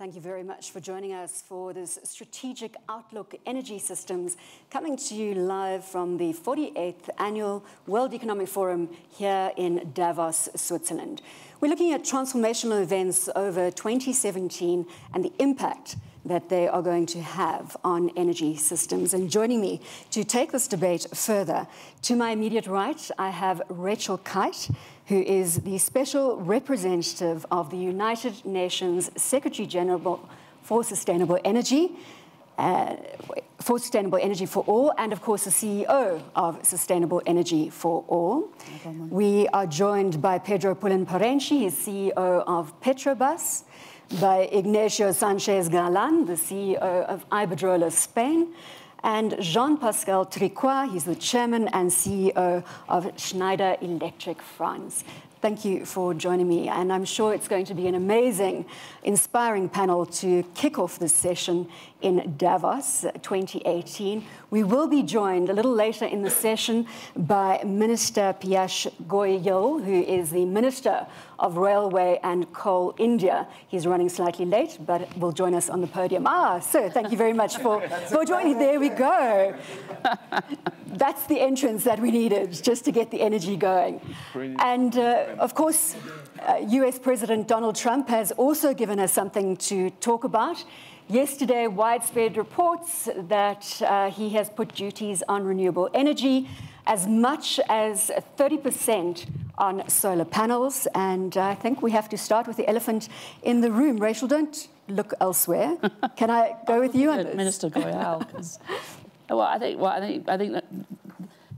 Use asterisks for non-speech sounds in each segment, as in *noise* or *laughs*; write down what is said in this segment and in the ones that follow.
Thank you very much for joining us for this Strategic Outlook Energy Systems, coming to you live from the 48th Annual World Economic Forum here in Davos, Switzerland. We're looking at transformational events over 2017 and the impact that they are going to have on energy systems. And joining me to take this debate further, to my immediate right, I have Rachel Kyte, who is the special representative of the United Nations Secretary General for Sustainable Energy. Uh, for Sustainable Energy for All, and of course, the CEO of Sustainable Energy for All. We are joined by Pedro Pullen Parente, he's CEO of Petrobras, by Ignacio Sanchez Galan, the CEO of Iberdrola Spain, and Jean-Pascal Tricoire, he's the chairman and CEO of Schneider Electric France. Thank you for joining me, and I'm sure it's going to be an amazing, inspiring panel to kick off this session in Davos 2018. We will be joined a little later in the session by Minister Piyush Goyal, who is the Minister of Railway and Coal India. He's running slightly late, but will join us on the podium. Ah, sir, thank you very much for, for joining. There we go. That's the entrance that we needed just to get the energy going. And uh, of course, uh, US President Donald Trump has also given us something to talk about. Yesterday, widespread reports that uh, he has put duties on renewable energy as much as 30% on solar panels. And I think we have to start with the elephant in the room. Rachel, don't look elsewhere. *laughs* Can I go with you on this? Minister Goyal, *laughs* well, I think, well, I think, I think that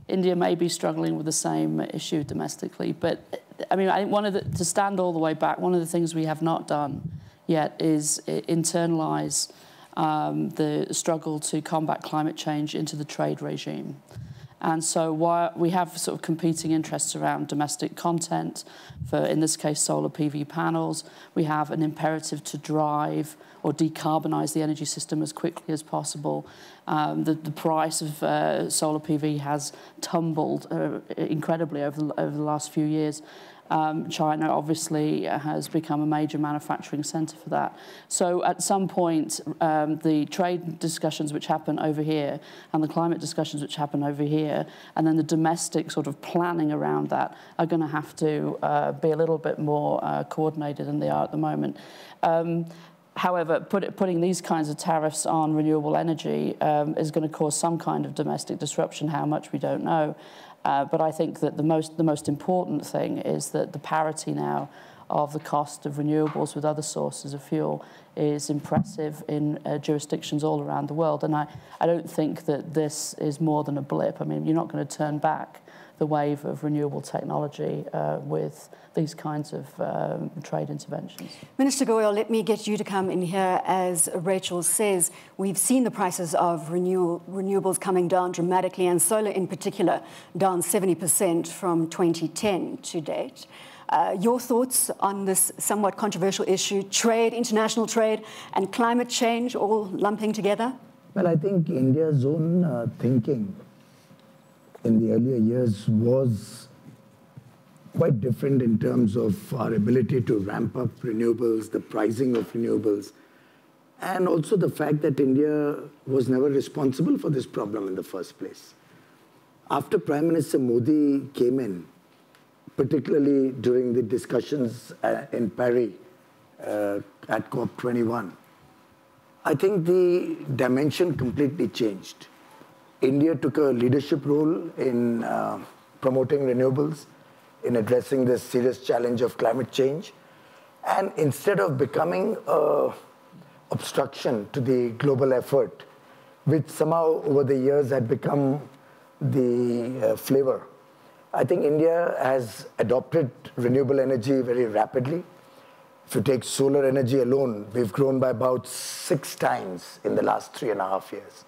India may be struggling with the same issue domestically, but I mean, I think one of the, to stand all the way back, one of the things we have not done yet is internalize um, the struggle to combat climate change into the trade regime. And so while we have sort of competing interests around domestic content, for in this case solar PV panels, we have an imperative to drive or decarbonize the energy system as quickly as possible. Um, the, the price of uh, solar PV has tumbled uh, incredibly over the, over the last few years. Um, China obviously has become a major manufacturing centre for that. So at some point, um, the trade discussions which happen over here and the climate discussions which happen over here, and then the domestic sort of planning around that are going to have to uh, be a little bit more uh, coordinated than they are at the moment. Um, However, put, putting these kinds of tariffs on renewable energy um, is going to cause some kind of domestic disruption. How much we don't know. Uh, but I think that the most, the most important thing is that the parity now of the cost of renewables with other sources of fuel is impressive in uh, jurisdictions all around the world. And I, I don't think that this is more than a blip. I mean, you're not going to turn back the wave of renewable technology uh, with these kinds of um, trade interventions. Minister Goyal, let me get you to come in here. As Rachel says, we've seen the prices of renew renewables coming down dramatically, and solar in particular, down 70% from 2010 to date. Uh, your thoughts on this somewhat controversial issue, trade, international trade, and climate change all lumping together? Well, I think India's own uh, thinking in the earlier years was quite different in terms of our ability to ramp up renewables, the pricing of renewables, and also the fact that India was never responsible for this problem in the first place. After Prime Minister Modi came in, particularly during the discussions uh, in Paris uh, at COP21, I think the dimension completely changed. India took a leadership role in uh, promoting renewables, in addressing this serious challenge of climate change. And instead of becoming an obstruction to the global effort, which somehow over the years had become the uh, flavor, I think India has adopted renewable energy very rapidly. If you take solar energy alone, we've grown by about six times in the last three and a half years.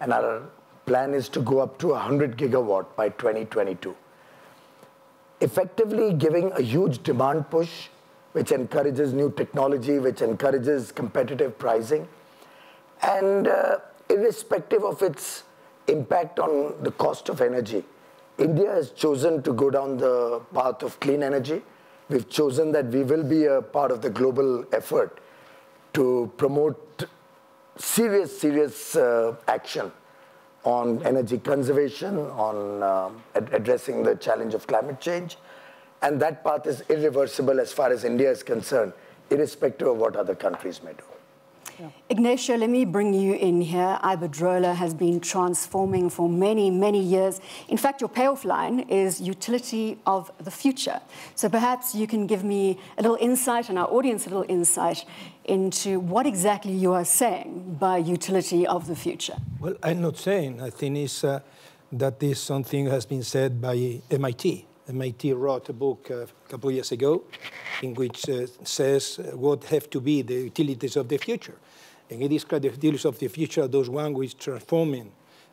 And our plan is to go up to 100 gigawatt by 2022. Effectively giving a huge demand push, which encourages new technology, which encourages competitive pricing. And uh, irrespective of its impact on the cost of energy, India has chosen to go down the path of clean energy. We've chosen that we will be a part of the global effort to promote serious, serious uh, action on energy conservation, on uh, ad addressing the challenge of climate change. And that path is irreversible as far as India is concerned, irrespective of what other countries may do. Yeah. Ignacio, let me bring you in here. Iberdrola has been transforming for many, many years. In fact, your payoff line is utility of the future. So perhaps you can give me a little insight and our audience a little insight into what exactly you are saying by utility of the future. Well, I'm not saying. I think it's, uh, that is something has been said by MIT. MIT wrote a book uh, a couple of years ago in which uh, says what have to be the utilities of the future. And it describes the utilities of the future, those one which transforming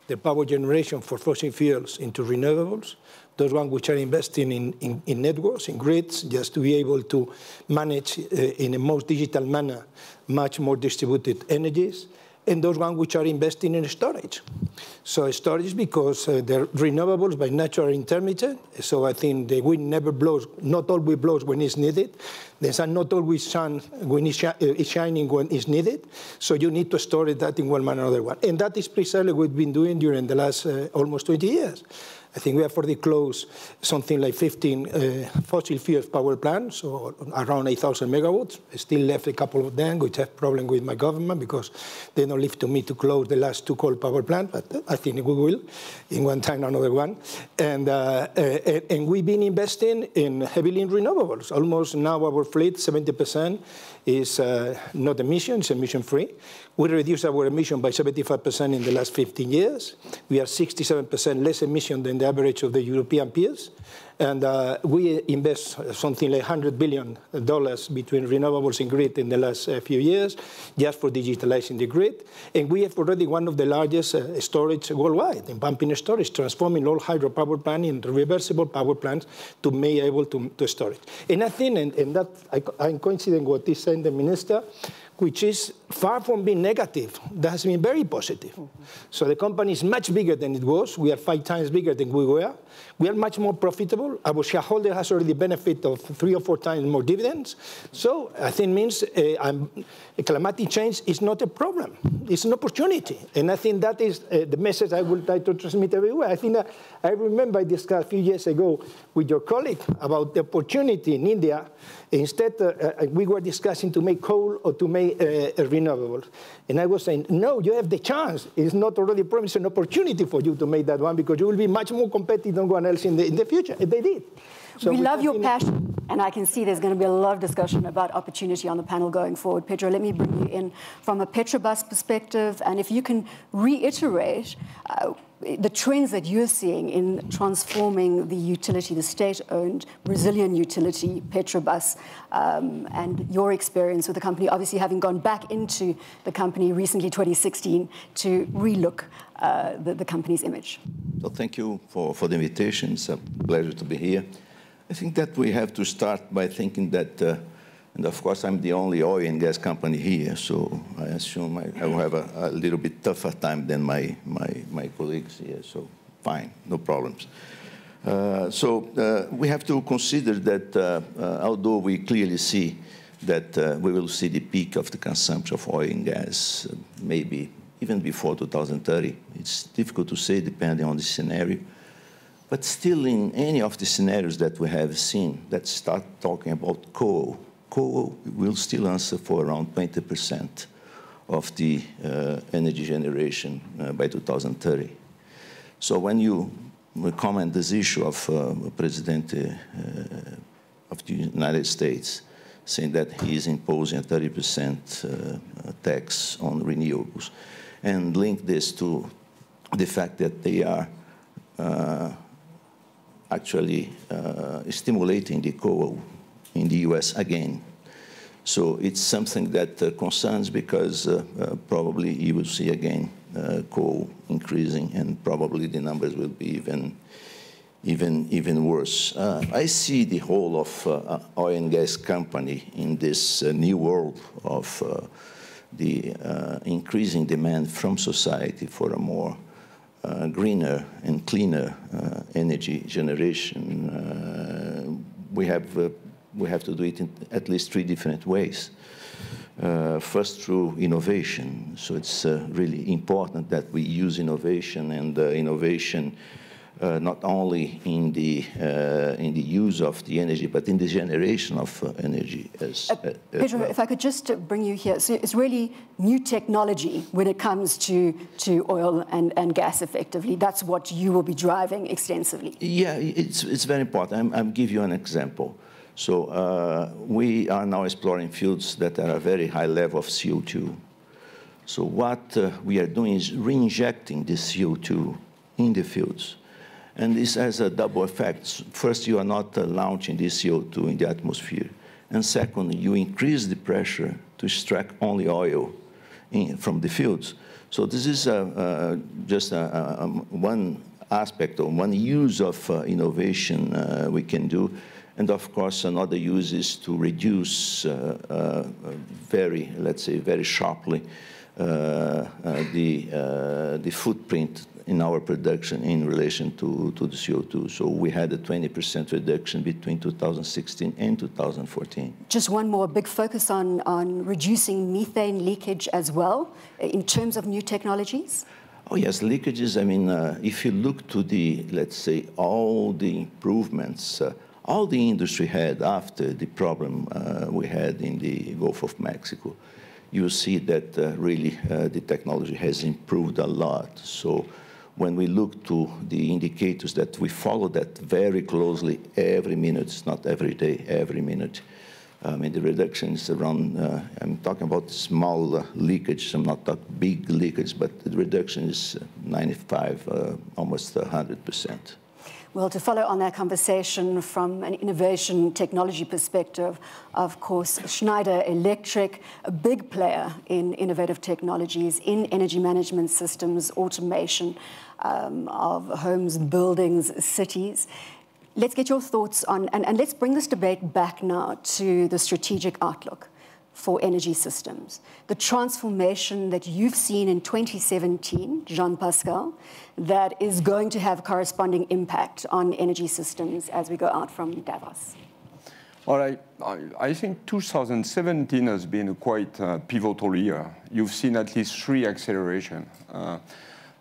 the power generation for fossil fuels into renewables, those ones which are investing in, in, in, networks, in grids, just to be able to manage uh, in a most digital manner much more distributed energies, and those ones which are investing in storage. So storage because uh, the renewables by nature are intermittent, so I think the wind never blows, not always blows when it's needed. The sun not always shines when it's, uh, shining when it's needed, so you need to store that in one manner or another one. And that is precisely what we've been doing during the last uh, almost 20 years. I think we have already closed something like 15 uh, fossil fuel power plants, so around 8,000 megawatts. I still left a couple of them, which have problem with my government because they don't leave to me to close the last two coal power plants, but I think we will in one time another one. And, uh, uh, and we've been investing in heavily in renewables. Almost now our fleet, 70% is uh, not emission, it's emission-free. We reduced our emission by 75% in the last 15 years. We are 67% less emission than the average of the European peers. And uh, we invest something like $100 billion between renewables and grid in the last uh, few years, just for digitalizing the grid. And we have already one of the largest uh, storage worldwide in pumping storage, transforming all hydropower plants into reversible power plants to be able to, to store it. And I think, and, and that I, I'm coinciding with what is saying the minister, which is far from being negative. That has been very positive. Mm -hmm. So the company is much bigger than it was. We are five times bigger than we were. We are much more profitable. Our shareholder has already benefit of three or four times more dividends. So I think means uh, climate change is not a problem. It's an opportunity. And I think that is uh, the message I would try to transmit everywhere. I think I remember I discussed a few years ago with your colleague about the opportunity in India. Instead, uh, uh we were discussing to make coal or to make uh, renewables. And I was saying, no, you have the chance. It's not already a promise, an opportunity for you to make that one because you will be much more competitive than anyone else in the, in the future. And they did. So we, we love your passion, and I can see there's going to be a lot of discussion about opportunity on the panel going forward. Pedro, let me bring you in from a Petrobras perspective, and if you can reiterate uh, the trends that you're seeing in transforming the utility, the state-owned Brazilian utility, Petrobras, um, and your experience with the company, obviously having gone back into the company recently, 2016, to relook uh, the, the, company's image. So thank you for, for the invitation. It's a pleasure to be here. I think that we have to start by thinking that uh, and of course, I'm the only oil and gas company here, so I assume I, I will have a, a, little bit tougher time than my, my, my colleagues here, so fine, no problems. Uh, so uh, we have to consider that uh, uh although we clearly see that uh, we will see the peak of the consumption of oil and gas uh, maybe even before 2030, it's difficult to say depending on the scenario. But still in any of the scenarios that we have seen, let's start talking about coal coal will still answer for around 20% of the uh, energy generation uh, by 2030. So when you comment this issue of uh, President uh, of the United States saying that he is imposing a 30% uh, tax on renewables and link this to the fact that they are uh, actually stimulating the coal in the US again. So it's something that uh, concerns because uh, uh, probably you will see again uh, coal increasing and probably the numbers will be even, even, even worse. Uh, I see the whole of uh, oil and gas company in this new world of the increasing demand from society for a more greener and cleaner energy generation. we have we have to do it in at least three different ways. uh, first through innovation. So it's uh, really important that we use innovation and uh, innovation uh, not only in the, uh, in the use of the energy, but in the generation of uh, energy as, uh, Pedro, well. if I could just bring you here. So it's really new technology when it comes to, to oil and, and gas effectively. That's what you will be driving extensively. Yeah, it's, it's very important. i will give you an example. So uh, we are now exploring fields that are a very high level of CO2. So what uh, we are doing is re-injecting this CO2 in the fields. And this has a double effect. First, you are not uh, launching this CO2 in the atmosphere. And second, you increase the pressure to extract only oil in, from the fields. So this is uh, uh, just one aspect or one use of uh, innovation uh, we can do. And of course, another use is to reduce uh, very, let's say, very sharply the, the footprint in our production in relation to, to the CO2. So we had a 20% reduction between 2016 and 2014. Just one more big focus on, on reducing methane leakage as well in terms of new technologies? Oh, yes, leakages. I mean, uh, if you look to the, let's say, all the improvements, uh, all the industry had after the problem uh, we had in the Gulf of Mexico, you see that uh, really uh, the technology has improved a lot. So when we look to the indicators that we follow that very closely every minute, not every day, every minute. I mean, the reduction is around, uh, I'm talking about small uh, leakage, I'm not talking big leakage, but the reduction is 95, uh, almost 100%. Well, to follow on that conversation from an innovation technology perspective, of course, Schneider Electric, a big player in innovative technologies, in energy management systems, automation um, of homes, buildings, cities. Let's get your thoughts on, and, and let's bring this debate back now to the strategic outlook for energy systems. The transformation that you've seen in 2017, Jean Pascal, that is going to have corresponding impact on energy systems as we go out from Davos. Well, I, I, I think 2017 has been a quite pivotal year. You've seen at least three acceleration. Uh,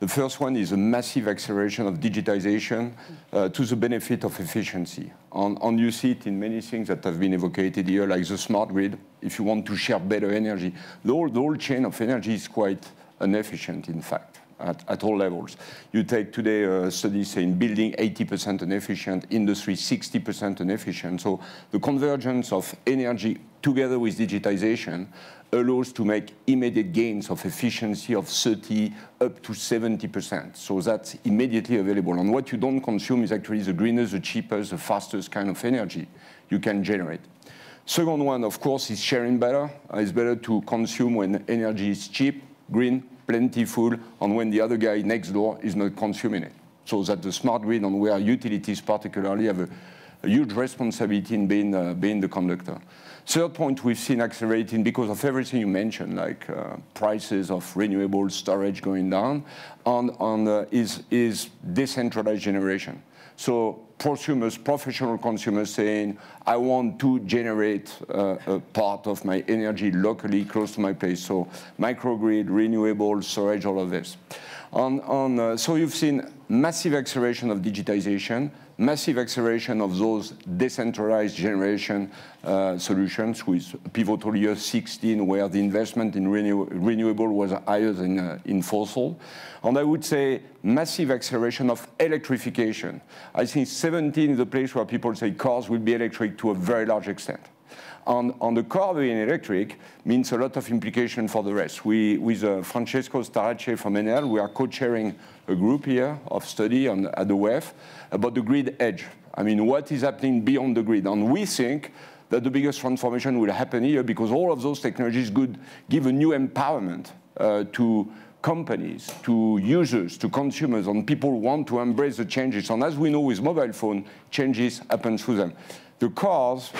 the first one is a massive acceleration of digitization uh, to the benefit of efficiency. And, and, you see it in many things that have been evocated here, like the smart grid. If you want to share better energy, the whole, the whole chain of energy is quite inefficient, in fact. At, at, all levels. You take today a study saying building 80% inefficient, industry 60% inefficient. So the convergence of energy together with digitization allows to make immediate gains of efficiency of 30 up to 70%. So that's immediately available. And what you don't consume is actually the greener, the cheapest, the fastest kind of energy you can generate. Second one, of course, is sharing better. It's better to consume when energy is cheap, green, plentiful, and when the other guy next door is not consuming it. So that the smart grid and where utilities particularly have a, a huge responsibility in being, uh, being the conductor. Third point we've seen accelerating because of everything you mentioned, like uh, prices of renewable storage going down, and, and uh, is, is decentralized generation. So prosumers, professional consumers saying, I want to generate uh, a part of my energy locally close to my place. So microgrid, renewable, storage, all of this. On, on, uh, so you've seen massive acceleration of digitization, massive acceleration of those decentralized generation uh, solutions with pivotal year 16 where the investment in renew renewable was higher than uh, in fossil. And I would say massive acceleration of electrification. I think 17 is the place where people say cars will be electric to a very large extent. On, on the car being electric means a lot of implication for the rest. We, with uh, Francesco Starace from Enel, we are co-chairing a group here of study on, at the WEF about the grid edge. I mean, what is happening beyond the grid? And we think that the biggest transformation will happen here because all of those technologies could give a new empowerment uh, to companies, to users, to consumers, and people want to embrace the changes. And as we know with mobile phone, changes happen through them. The cars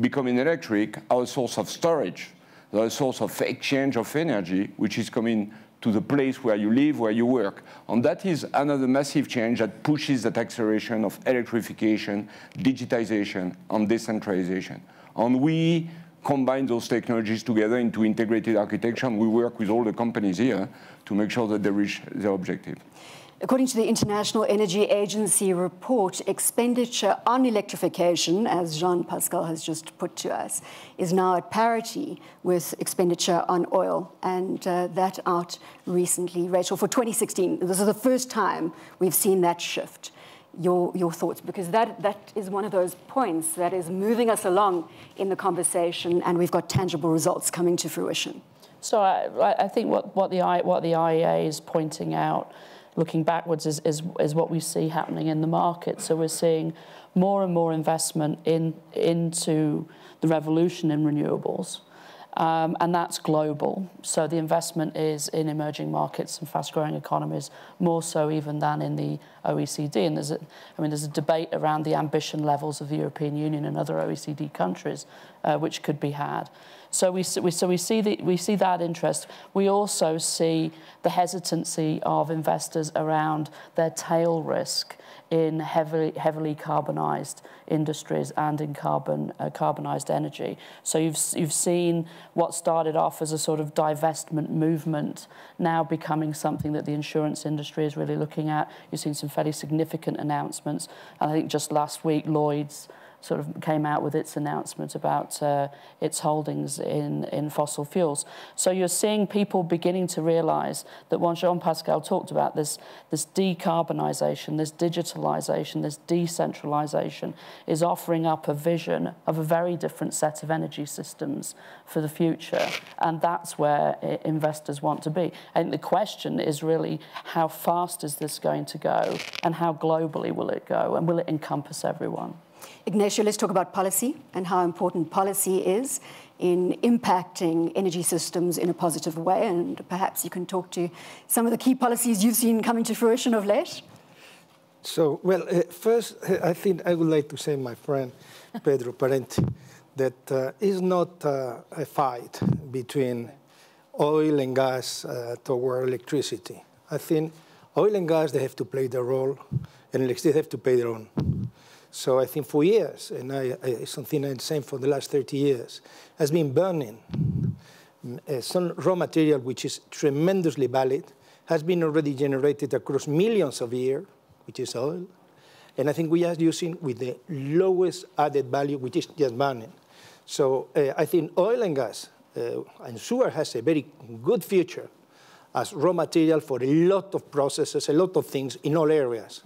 becoming electric are a source of storage, they're a source of exchange of energy, which is coming to the place where you live, where you work. And that is another massive change that pushes that acceleration of electrification, digitization, and decentralization. And we combine those technologies together into integrated architecture. And we work with all the companies here to make sure that they reach their objective. According to the International Energy Agency report, expenditure on electrification, as Jean Pascal has just put to us, is now at parity with expenditure on oil. And uh, that out recently, Rachel, for 2016. This is the first time we've seen that shift. Your, your thoughts, because that, that is one of those points that is moving us along in the conversation, and we've got tangible results coming to fruition. So I, I think what, what, the, what the IEA is pointing out looking backwards is, is, is what we see happening in the market. So we're seeing more and more investment in, into the revolution in renewables. Um, and that's global. So the investment is in emerging markets and fast-growing economies, more so even than in the OECD. And there's a, I mean, there's a debate around the ambition levels of the European Union and other OECD countries, uh, which could be had. So we, so we, see the, we see that interest. We also see the hesitancy of investors around their tail risk in heavily, heavily carbonized industries and in carbon, uh, carbonized energy. So you've, you've seen what started off as a sort of divestment movement now becoming something that the insurance industry is really looking at. You've seen some fairly significant announcements. And I think just last week, Lloyd's sort of came out with its announcement about uh, its holdings in, in fossil fuels. So you're seeing people beginning to realize that what Jean-Pascal talked about, this, this decarbonisation, this digitalisation, this decentralisation is offering up a vision of a very different set of energy systems for the future. And that's where investors want to be. Think the question is really how fast is this going to go and how globally will it go and will it encompass everyone? Ignacio, let's talk about policy and how important policy is in impacting energy systems in a positive way. And perhaps you can talk to some of the key policies you've seen coming to fruition of late. So, well, uh, first, uh, I think I would like to say, my friend Pedro Parente, that uh, it's not uh, a fight between oil and gas uh, toward electricity. I think oil and gas, they have to play their role, and electricity have to pay their own. So I think for years, and I, I, something I'm saying for the last 30 years, has been burning uh, some raw material which is tremendously valid, has been already generated across millions of years, which is oil. And I think we are using with the lowest added value, which is just burning. So uh, I think oil and gas uh, and sugar has a very good future as raw material for a lot of processes, a lot of things in all areas.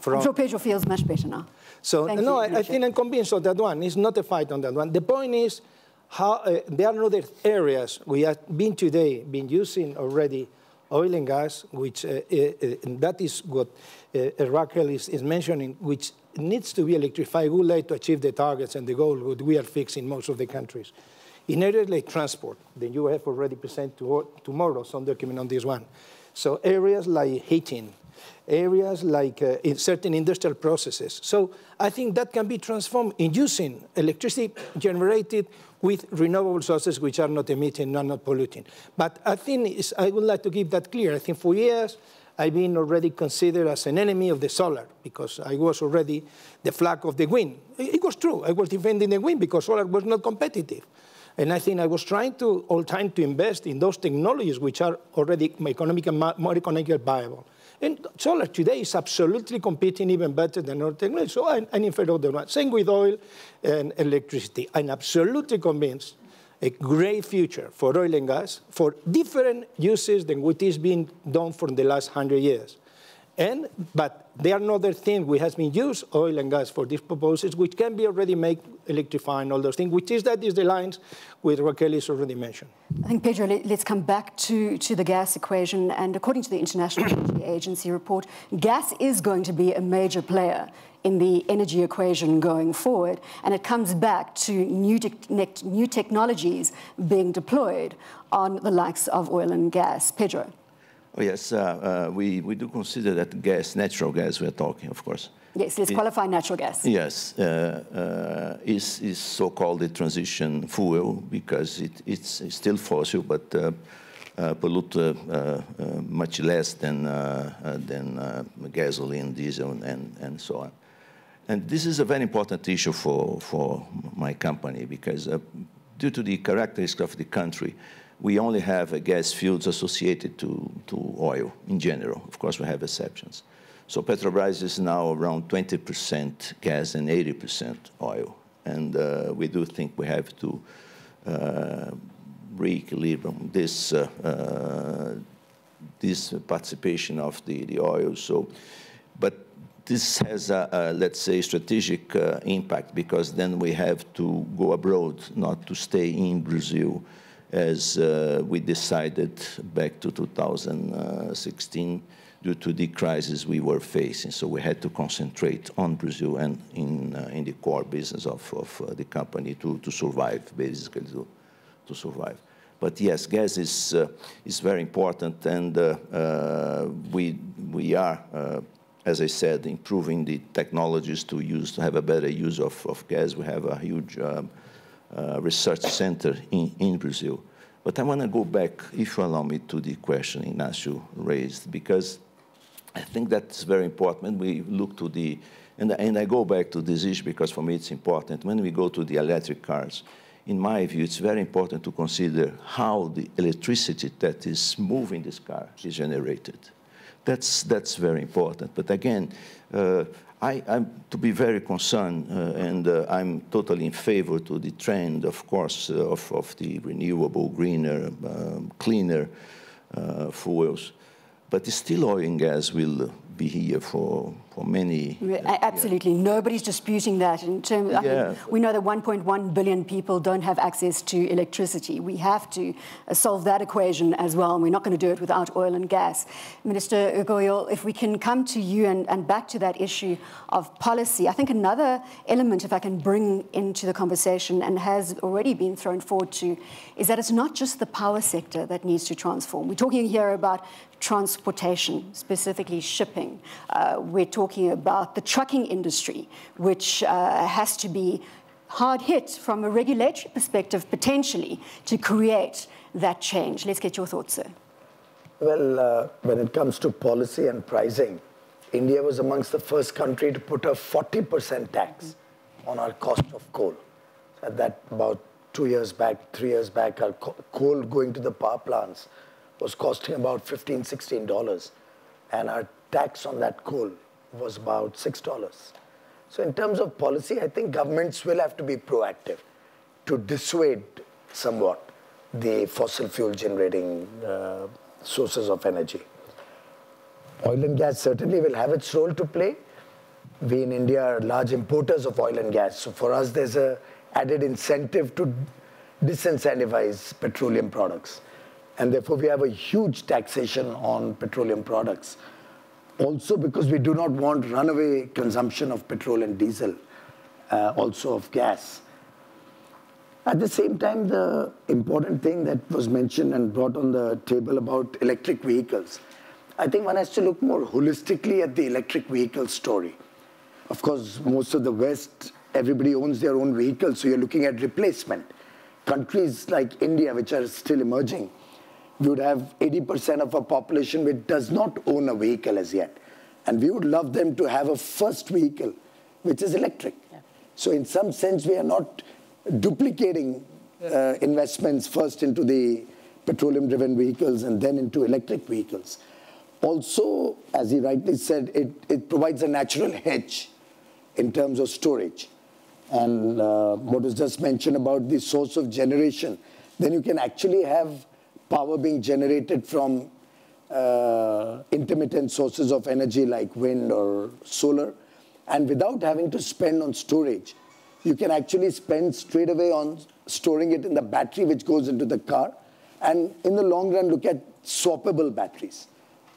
From Pedro feels much better now. So Thank no, you, I, I, think I'm convinced of that one. It's not a fight on that one. The point is, how uh, there are other areas we have been today been using already oil and gas, which uh, uh, that is what uh, Raquel is, is, mentioning, which needs to be electrified would like to achieve the targets and the goal that we are fixing most of the countries. In areas like transport, then you have already presented to, tomorrow some document on this one. So areas like heating, areas like uh, in certain industrial processes. So I think that can be transformed in using electricity generated with renewable sources which are not emitting and not polluting. But I think I would like to give that clear. I think for years, I've been already considered as an enemy of the solar because I was already the flag of the wind. It was true. I was defending the wind because solar was not competitive. And I think I was trying to all time to invest in those technologies which are already economic more economically viable. And solar today is absolutely competing even better than other technology. So I'm, I'm in favor of the one. Same with oil and electricity. I'm absolutely convinced a great future for oil and gas for different uses than what is being done for the last 100 years. And, but there are another things we have been used, oil and gas, for these purposes, which can be already made electrifying all those things, which is that is the lines with Raquel is already mentioned. I think, Pedro, let's come back to, to the gas equation. And according to the International Energy Agency report, gas is going to be a major player in the energy equation going forward. And it comes back to new, new technologies being deployed on the likes of oil and gas. Pedro. Oh, yes, uh, uh, we, we do consider that gas, natural gas, we're talking, of course. Yes, let's it, qualify natural gas. Yes, uh, uh, is, is so-called the transition fuel because it, it's, still fossil, but uh, uh, pollute much less than, than gasoline, diesel, and, and so on. And this is a very important issue for, for my company because due to the characteristics of the country, we only have gas fields associated to, to oil in general. Of course, we have exceptions. So Petrobras is now around 20% gas and 80% oil. And uh, we do think we have to uh, re-equilibrium this, uh, uh, this participation of the, the oil. So, but this has a, a let's say, strategic uh, impact because then we have to go abroad, not to stay in Brazil as uh, we decided back to 2016 due to the crisis we were facing. So we had to concentrate on Brazil and in, uh, in the core business of, of uh, the company to, to survive, basically to, to survive. But yes, gas is, uh, is very important, and uh, we, we are, as I said, improving the technologies to use to have a better use of, of gas. We have a huge um, research center in, in Brazil. But I want to go back, if you allow me, to the question Ignacio raised, because I think that's very important. When we look to the, and, and I go back to this issue because for me it's important. When we go to the electric cars, in my view, it's very important to consider how the electricity that is moving this car is generated. That's, that's very important. But again, uh, I, am to be very concerned, uh, and uh, I'm totally in favor to the trend, of course, uh, of, of the renewable, greener, um, cleaner uh, fuels. But still oil and gas will be here for, for many. Absolutely. Yeah. Nobody's disputing that. In terms, yeah. I mean, we know that 1.1 billion people don't have access to electricity. We have to uh, solve that equation as well, and we're not going to do it without oil and gas. Minister Goyal, if we can come to you and, and back to that issue of policy, I think another element, if I can bring into the conversation and has already been thrown forward to, is that it's not just the power sector that needs to transform. We're talking here about transportation, specifically shipping. Uh, we're talking about the trucking industry, which uh, has to be hard hit from a regulatory perspective, potentially, to create that change. Let's get your thoughts, sir. Well, uh, when it comes to policy and pricing, India was amongst the first country to put a 40% tax on our cost of coal. At that about two years back, three years back, our coal going to the power plants was costing about $15, $16. And our tax on that coal was about $6. So in terms of policy, I think governments will have to be proactive to dissuade somewhat the fossil fuel generating uh, sources of energy. Oil and gas certainly will have its role to play. We in India are large importers of oil and gas. So for us, there's a added incentive to disincentivize petroleum products. And therefore, we have a huge taxation on petroleum products. Also, because we do not want runaway consumption of petrol and diesel, uh, also of gas. At the same time, the important thing that was mentioned and brought on the table about electric vehicles, I think one has to look more holistically at the electric vehicle story. Of course, most of the West, everybody owns their own vehicles, so you're looking at replacement. Countries like India, which are still emerging, we would have 80% of our population which does not own a vehicle as yet. And we would love them to have a first vehicle, which is electric. Yeah. So in some sense, we are not duplicating uh, investments first into the petroleum-driven vehicles and then into electric vehicles. Also, as he rightly said, it, it provides a natural hedge in terms of storage. And uh, what was just mentioned about the source of generation, then you can actually have power being generated from uh, intermittent sources of energy like wind or solar. And without having to spend on storage, you can actually spend straight away on storing it in the battery which goes into the car. And in the long run, look at swappable batteries.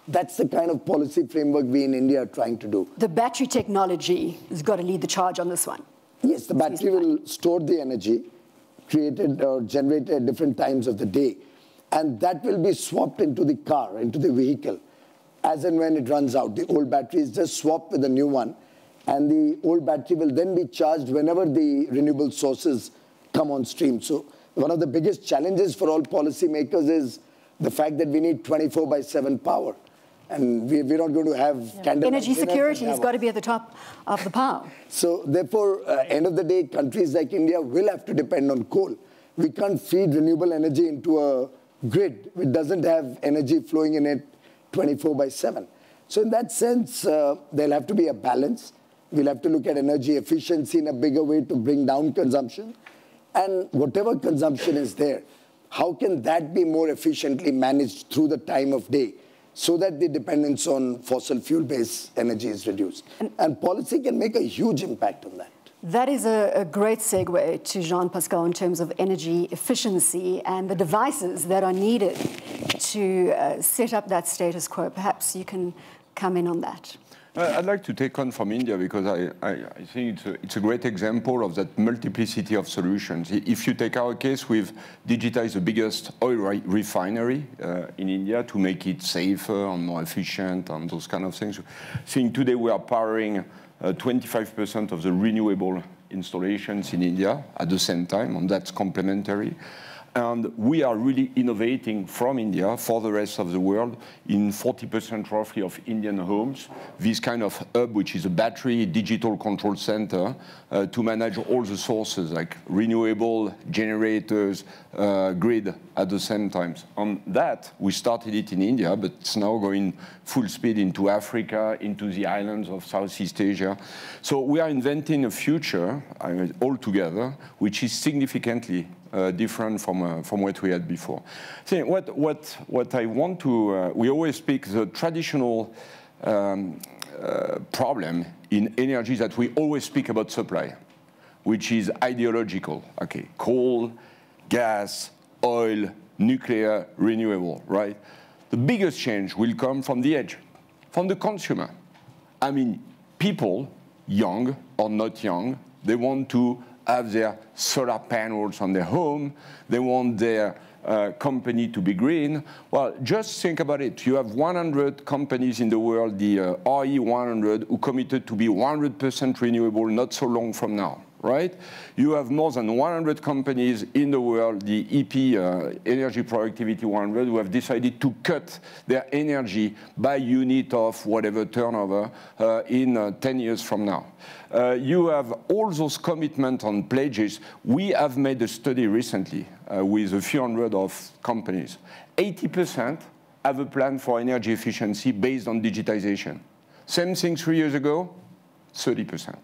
That's the kind of policy framework we in India are trying to do. The battery technology has got to lead the charge on this one. Yes, the battery will store the energy created or generated at different times of the day and that will be swapped into the car, into the vehicle, as and when it runs out. The old battery is just swapped with a new one, and the old battery will then be charged whenever the renewable sources come on stream. So one of the biggest challenges for all policymakers is the fact that we need 24 by 7 power. And we, are not going to have yeah. Energy security has got to be at the top of the power. So therefore, uh, end of the day, countries like India will have to depend on coal we can't feed renewable energy into a grid which doesn't have energy flowing in it 24 by 7. So in that sense, uh, there'll have to be a balance. We'll have to look at energy efficiency in a bigger way to bring down consumption. And whatever consumption is there, how can that be more efficiently managed through the time of day so that the dependence on fossil fuel-based energy is reduced? And, and policy can make a huge impact on that. That is a, a, great segue to Jean Pascal in terms of energy efficiency and the devices that are needed to uh, set up that status quo. Perhaps you can come in on that. I'd like to take on from India because I, I, I think it's a, it's a, great example of that multiplicity of solutions. If you take our case, we've digitized the biggest oil re refinery uh, in India to make it safer and more efficient and those kind of things. I think today we are powering 25% uh, of the renewable installations in India at the same time, and that's complementary. And we are really innovating from India for the rest of the world in 40% roughly of Indian homes. This kind of hub, which is a battery digital control center uh, to manage all the sources like renewable generators, uh, grid at the same time. On that, we started it in India, but it's now going full speed into Africa, into the islands of Southeast Asia. So we are inventing a future uh, altogether, which is significantly uh, different from, uh, from what we had before. See, what, what, what I want to, uh, we always speak the traditional um, uh, problem in energy that we always speak about supply, which is ideological. Okay, coal, gas, oil, nuclear, renewable, right? The biggest change will come from the edge, from the consumer. I mean, people, young or not young, they want to have their solar panels on their home. They want their uh, company to be green. Well, just think about it. You have 100 companies in the world, the uh, RE100, who committed to be 100% renewable not so long from now right? You have more than 100 companies in the world, the EP, uh, Energy Productivity 100, who have decided to cut their energy by unit of whatever turnover uh, in uh, 10 years from now. Uh, you have all those commitments on pledges. We have made a study recently uh, with a few hundred of companies. 80% have a plan for energy efficiency based on digitization. Same thing three years ago, 30%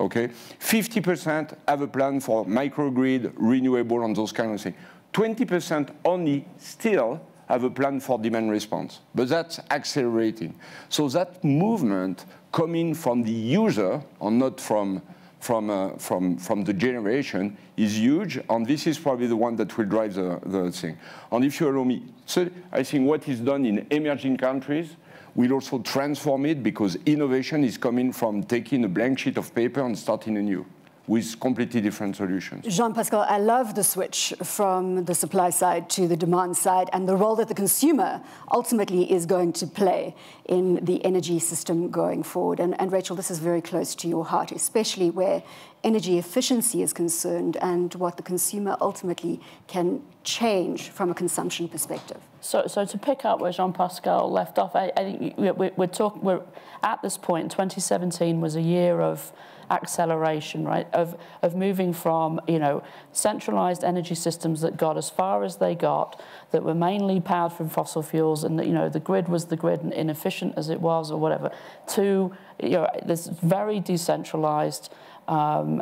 okay? 50% have a plan for microgrid, renewable, and those kind of things. 20% only still have a plan for demand response, but that's accelerating. So that movement coming from the user and not from, from, uh, from, from the generation is huge, and this is probably the one that will drive the, the thing. And if you allow me, so I think what is done in emerging countries We'll also transform it because innovation is coming from taking a blank sheet of paper and starting anew with completely different solutions. Jean-Pascal, I love the switch from the supply side to the demand side and the role that the consumer ultimately is going to play in the energy system going forward. And, and Rachel, this is very close to your heart, especially where energy efficiency is concerned and what the consumer ultimately can change from a consumption perspective. So, so to pick up where Jean-Pascal left off, I, I think we're, we're, talk, we're at this point, 2017 was a year of acceleration, right, of, of moving from, you know, centralized energy systems that got as far as they got, that were mainly powered from fossil fuels, and, you know, the grid was the grid and inefficient as it was or whatever, to, you know, this very decentralized um,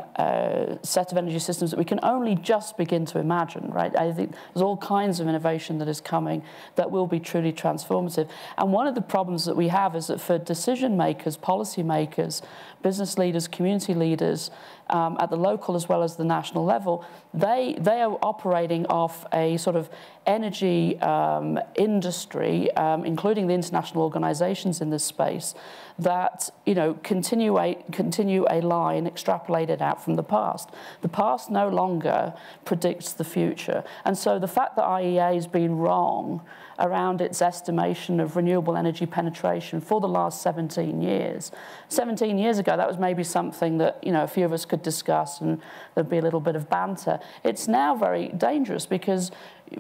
set of energy systems that we can only just begin to imagine, right? I think there's all kinds of innovation that is coming that will be truly transformative. And one of the problems that we have is that for decision makers, policy makers, business leaders, community leaders, um, at the local as well as the national level, they, they are operating off a sort of energy um, industry, um, including the international organizations in this space, that you know, continue a, continue a line extrapolated out from the past. The past no longer predicts the future. And so the fact that IEA has been wrong around its estimation of renewable energy penetration for the last 17 years. 17 years ago, that was maybe something that you know, a few of us could discuss and there'd be a little bit of banter. It's now very dangerous because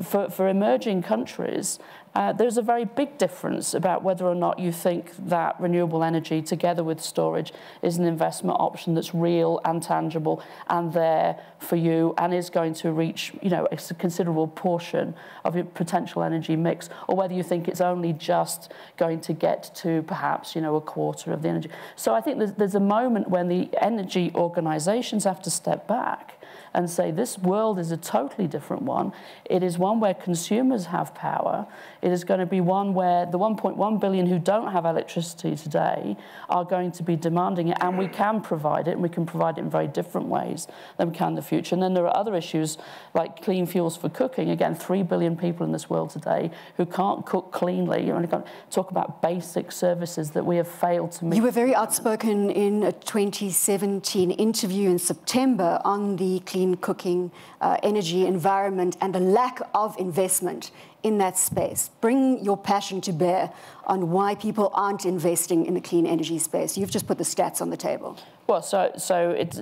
for, for emerging countries, uh, there's a very big difference about whether or not you think that renewable energy, together with storage, is an investment option that's real and tangible and there for you and is going to reach, you know, a considerable portion of your potential energy mix, or whether you think it's only just going to get to perhaps, you know, a quarter of the energy. So I think there's, there's a moment when the energy organizations have to step back and say this world is a totally different one. It is one where consumers have power. It is going to be one where the 1.1 billion who don't have electricity today are going to be demanding it, and we can provide it, and we can provide it in very different ways than we can in the future. And then there are other issues like clean fuels for cooking. Again, 3 billion people in this world today who can't cook cleanly. You're only going to talk about basic services that we have failed to meet. You were very outspoken in a 2017 interview in September on the clean clean cooking, uh, energy, environment, and the lack of investment in that space. Bring your passion to bear on why people aren't investing in the clean energy space. You've just put the stats on the table. Well, so so it's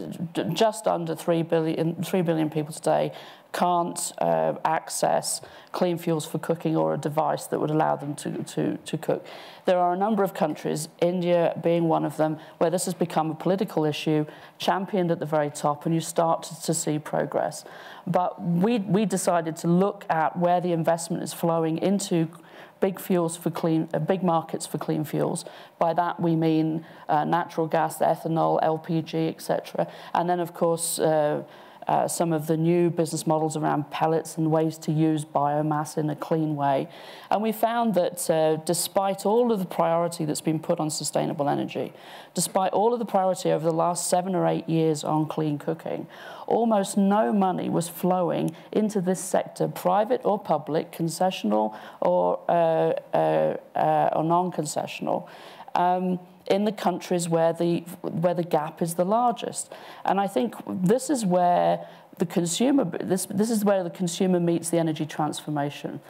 just under three billion, 3 billion people today can't uh, access clean fuels for cooking or a device that would allow them to, to, to cook. There are a number of countries, India being one of them, where this has become a political issue, championed at the very top, and you start to, to see progress. But we, we decided to look at where the investment is flowing into big fuels for clean, uh, big markets for clean fuels. By that we mean uh, natural gas, ethanol, LPG, etc. And then, of course, uh, uh, some of the new business models around pellets and ways to use biomass in a clean way. And we found that uh, despite all of the priority that's been put on sustainable energy, despite all of the priority over the last seven or eight years on clean cooking, almost no money was flowing into this sector, private or public, concessional or, uh, uh, uh or non-concessional. Um, in the countries where the, where the gap is the largest. And I think this is where the consumer, this, this is where the consumer meets the energy transformation.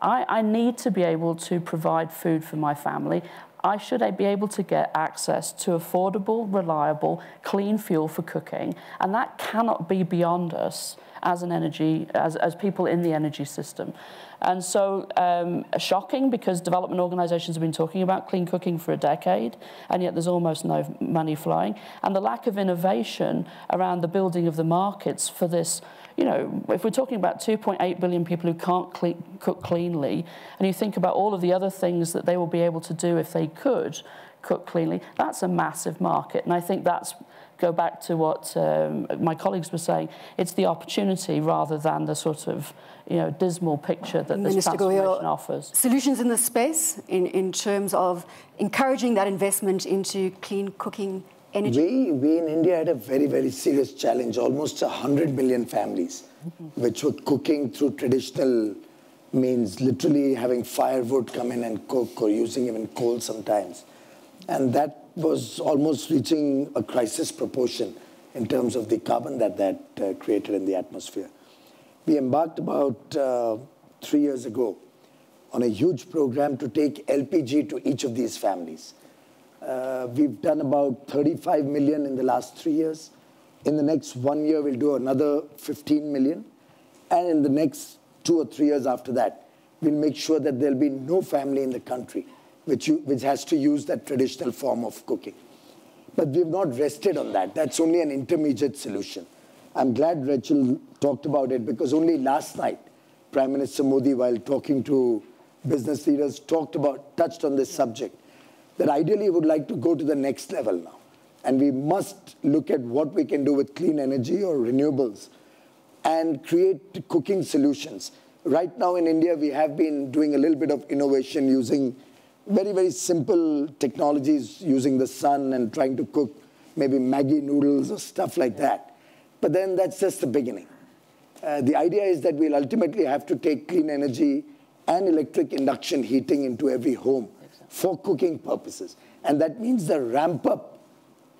I, I need to be able to provide food for my family. I should be able to get access to affordable, reliable, clean fuel for cooking. And that cannot be beyond us as an energy, as, as people in the energy system. And so um, shocking because development organizations have been talking about clean cooking for a decade, and yet there's almost no money flowing. And the lack of innovation around the building of the markets for this you know, if we're talking about 2.8 billion people who can't clean, cook cleanly, and you think about all of the other things that they will be able to do if they could cook cleanly, that's a massive market. And I think that's go back to what um, my colleagues were saying. It's the opportunity rather than the sort of you know, dismal picture that this Minister transformation Goyal, offers. Solutions in this space in, in terms of encouraging that investment into clean cooking energy? We, we in India had a very, very serious challenge. Almost 100 million families, mm -hmm. which were cooking through traditional means, literally having firewood come in and cook or using even coal sometimes. And that was almost reaching a crisis proportion in terms of the carbon that that uh, created in the atmosphere. We embarked about uh, three years ago on a huge program to take LPG to each of these families. Uh, we've done about 35 million in the last three years. In the next one year, we'll do another 15 million. And in the next two or three years after that, we'll make sure that there'll be no family in the country which, you, which has to use that traditional form of cooking. But we've not rested on that. That's only an intermediate solution. I'm glad Rachel talked about it because only last night, Prime Minister Modi, while talking to business leaders, talked about, touched on this subject, that ideally would like to go to the next level now. And we must look at what we can do with clean energy or renewables and create cooking solutions. Right now in India, we have been doing a little bit of innovation using very, very simple technologies using the sun and trying to cook maybe Maggi noodles or stuff like that. But then that's just the beginning. Uh, the idea is that we'll ultimately have to take clean energy and electric induction heating into every home for cooking purposes. And that means the ramp up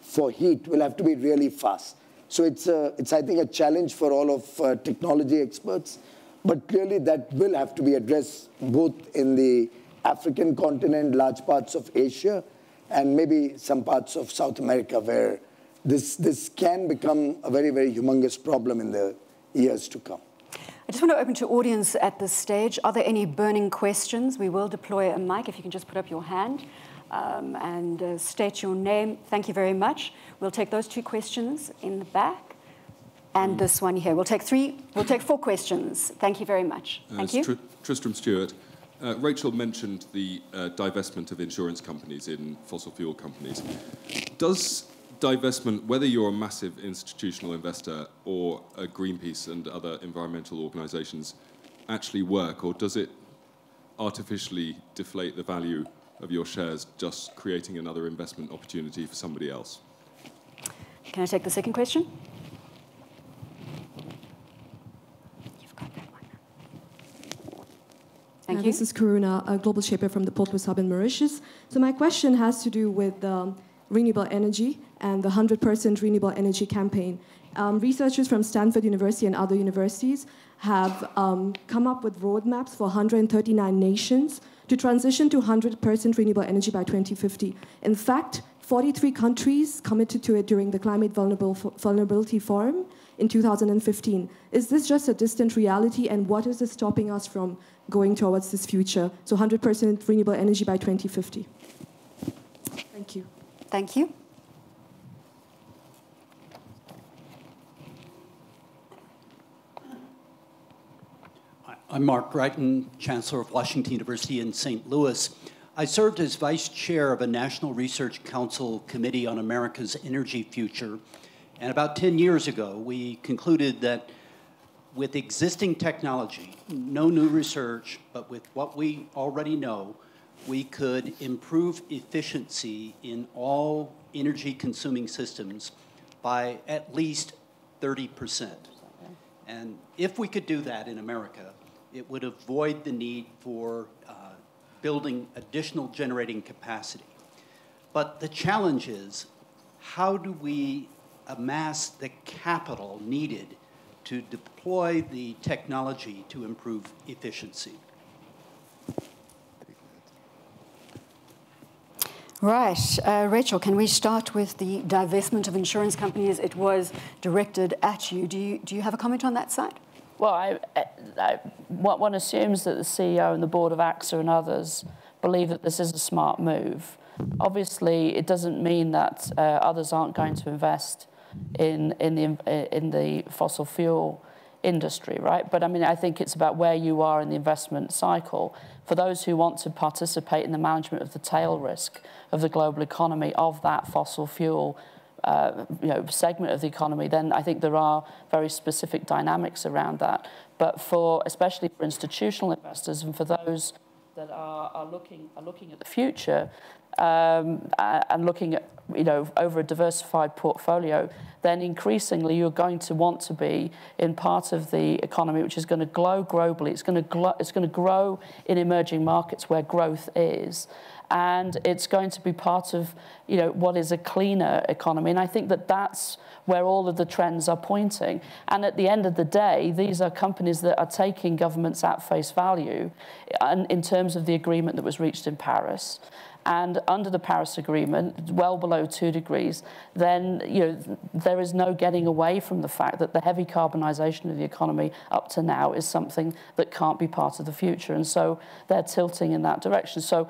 for heat will have to be really fast. So it's, a, it's I think, a challenge for all of uh, technology experts. But clearly that will have to be addressed both in the African continent, large parts of Asia, and maybe some parts of South America where this, this can become a very, very humongous problem in the years to come. I just want to open to audience at this stage. Are there any burning questions? We will deploy a mic if you can just put up your hand um, and uh, state your name. Thank you very much. We'll take those two questions in the back and this one here. We'll take three, we'll take four questions. Thank you very much. Thank uh, you. Tr Tristram Stewart. Uh, Rachel mentioned the uh, divestment of insurance companies in fossil fuel companies. Does divestment, whether you're a massive institutional investor or a Greenpeace and other environmental organisations, actually work, or does it artificially deflate the value of your shares, just creating another investment opportunity for somebody else? Can I take the second question? This is Karuna, a global shaper from the Port Louis Hub in Mauritius. So my question has to do with um, renewable energy and the 100% renewable energy campaign. Um, researchers from Stanford University and other universities have um, come up with roadmaps for 139 nations to transition to 100% renewable energy by 2050. In fact, 43 countries committed to it during the Climate Vulnerability Forum in 2015. Is this just a distant reality, and what is stopping us from going towards this future? So 100% renewable energy by 2050. Thank you. Thank you. I'm Mark Wrighton, Chancellor of Washington University in St. Louis. I served as vice chair of a National Research Council Committee on America's Energy Future. And about 10 years ago, we concluded that with existing technology, no new research, but with what we already know, we could improve efficiency in all energy consuming systems by at least 30%. And if we could do that in America, it would avoid the need for uh, building additional generating capacity. But the challenge is, how do we amass the capital needed to deploy the technology to improve efficiency? Right. Uh, Rachel, can we start with the divestment of insurance companies? It was directed at you. Do you, do you have a comment on that side? Well, I, I, one assumes that the CEO and the board of AXA and others believe that this is a smart move. Obviously, it doesn't mean that uh, others aren't going to invest in, in, the, in the fossil fuel industry, right? But I mean, I think it's about where you are in the investment cycle. For those who want to participate in the management of the tail risk of the global economy of that fossil fuel uh, you know, segment of the economy, then I think there are very specific dynamics around that. But for, especially for institutional investors and for those that are, are, looking, are looking at the future um, and looking at, you know, over a diversified portfolio, then increasingly you're going to want to be in part of the economy which is going to grow globally. It's going to, it's going to grow in emerging markets where growth is. And it's going to be part of you know what is a cleaner economy. And i think that that's where all of the trends are pointing. And at the end of the day these are companies that are taking governments at face value in terms of the agreement that was reached in paris and under the Paris Agreement, well below two degrees, then you know there is no getting away from the fact that the heavy carbonisation of the economy up to now is something that can't be part of the future, and so they're tilting in that direction. So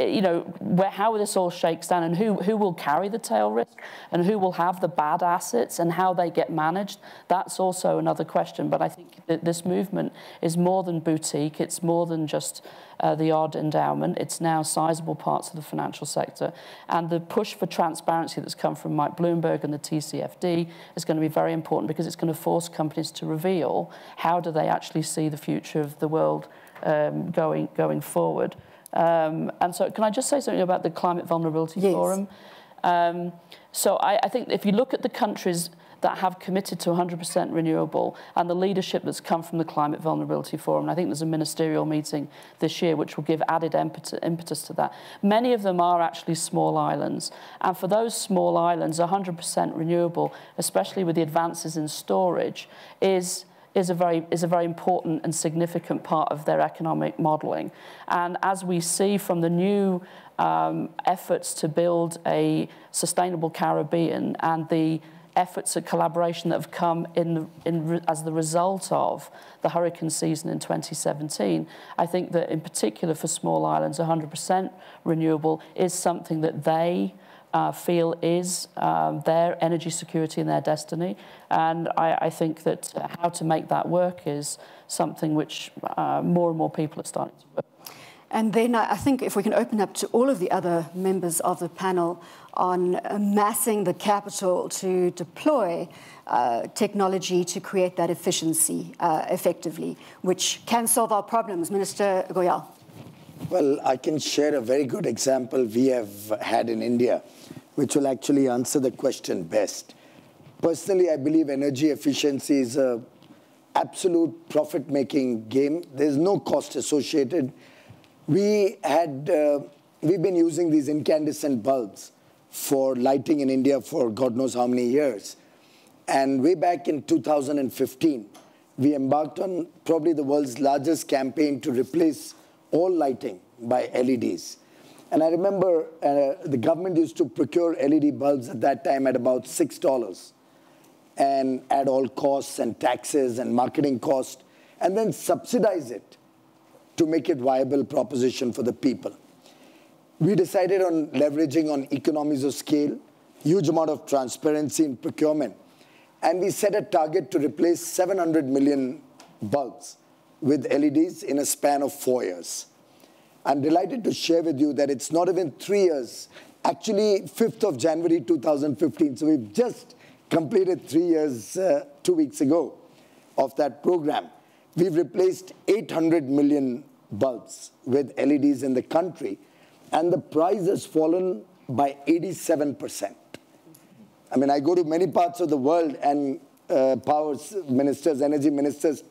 you know, where, how this all shakes down and who, who will carry the tail risk and who will have the bad assets and how they get managed, that's also another question. But I think that this movement is more than boutique. It's more than just uh, the odd endowment. It's now sizable parts of the financial sector. And the push for transparency that's come from Mike Bloomberg and the TCFD is going to be very important because it's going to force companies to reveal how do they actually see the future of the world um, going, going forward. Um, and so can I just say something about the Climate Vulnerability yes. Forum? Um, so I, I think if you look at the countries that have committed to 100% renewable and the leadership that's come from the Climate Vulnerability Forum. And I think there's a ministerial meeting this year which will give added impetus to that. Many of them are actually small islands. And for those small islands, 100% renewable, especially with the advances in storage, is is a very is a very important and significant part of their economic modelling. And as we see from the new um, efforts to build a sustainable Caribbean and the efforts at collaboration that have come in, in as the result of the hurricane season in 2017, I think that in particular for small islands, 100% renewable is something that they uh, feel is um, their energy security and their destiny. And I, I, think that how to make that work is something which uh, more and more people are starting to work. And then I think if we can open up to all of the other members of the panel on amassing the capital to deploy uh, technology to create that efficiency uh, effectively, which can solve our problems. Minister Goyal. Well, I can share a very good example we have had in India, which will actually answer the question best. Personally, I believe energy efficiency is an absolute profit-making game. There's no cost associated. We had, uh, we've been using these incandescent bulbs for lighting in India for God knows how many years. And way back in 2015, we embarked on probably the world's largest campaign to replace all lighting by LEDs. And I remember uh, the government used to procure LED bulbs at that time at about $6 and add all costs and taxes and marketing costs and then subsidize it to make it viable proposition for the people. We decided on leveraging on economies of scale, huge amount of transparency in procurement, and we set a target to replace 700 million bulbs with LEDs in a span of four years. I'm delighted to share with you that it's not even three years, actually 5th of January 2015, so we've just completed three years uh, two weeks ago of that program. We've replaced 800 million bulbs with LEDs in the country, and the price has fallen by 87%. I mean, I go to many parts of the world, and uh, power ministers, energy ministers